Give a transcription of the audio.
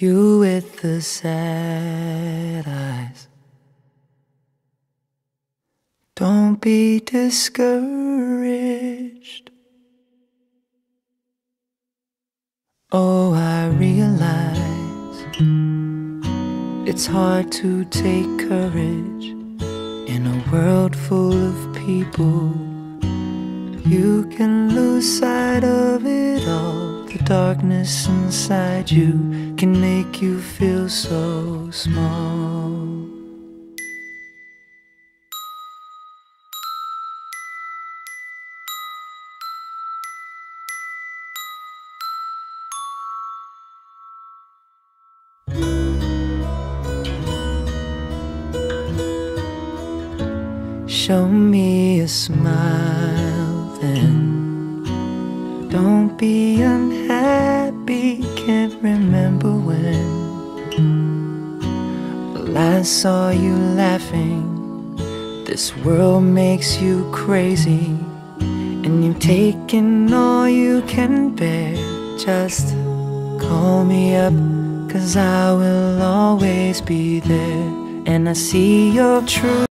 You with the sad eyes. Don't be discouraged. Oh, I realize it's hard to take courage in a world full of people. You can darkness inside you can make you feel so small. Show me a smile then. Don't be unhappy, can't remember when. Last saw you laughing. This world makes you crazy, and you've taken all you can bear. Just call me up, cause I will always be there. And I see your truth.